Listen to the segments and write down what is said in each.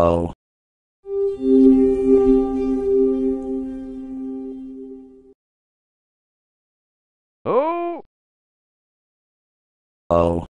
Oh. Oh. Oh.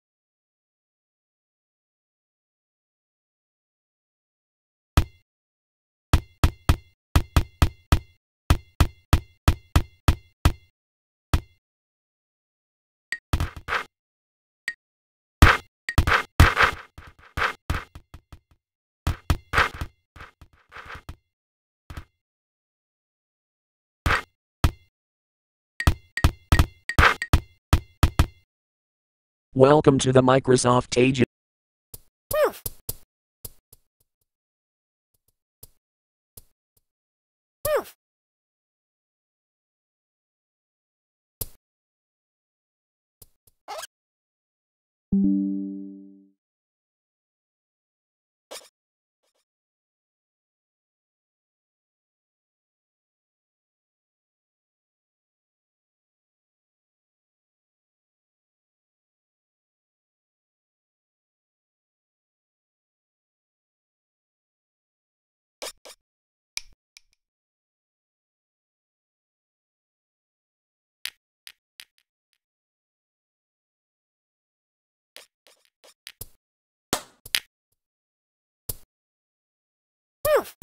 Welcome to the Microsoft Agent.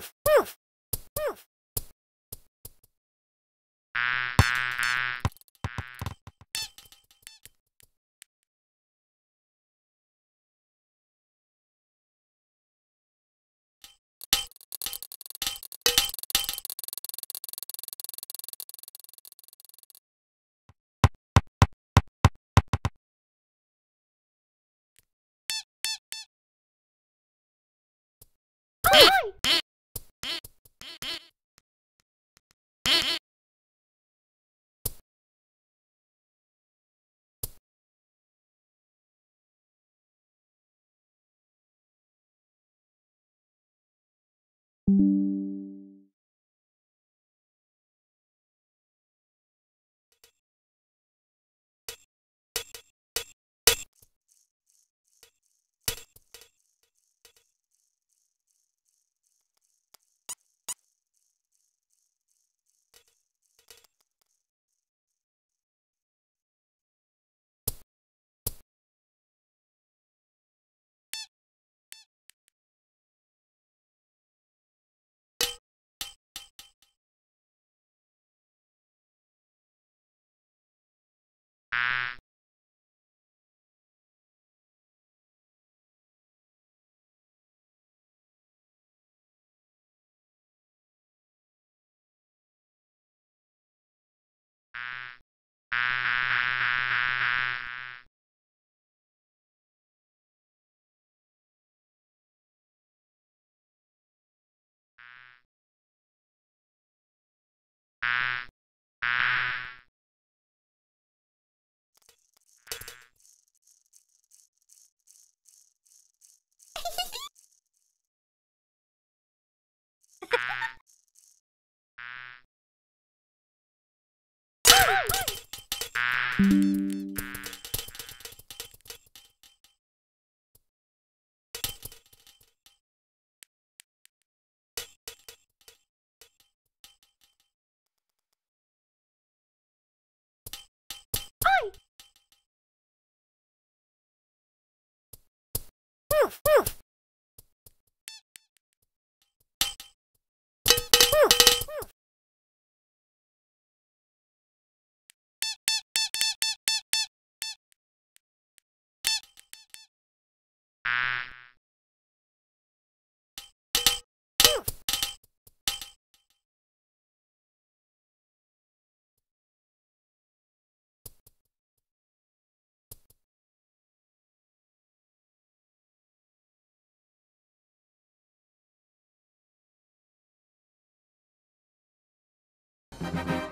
Woof, woof, woof.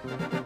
Bye.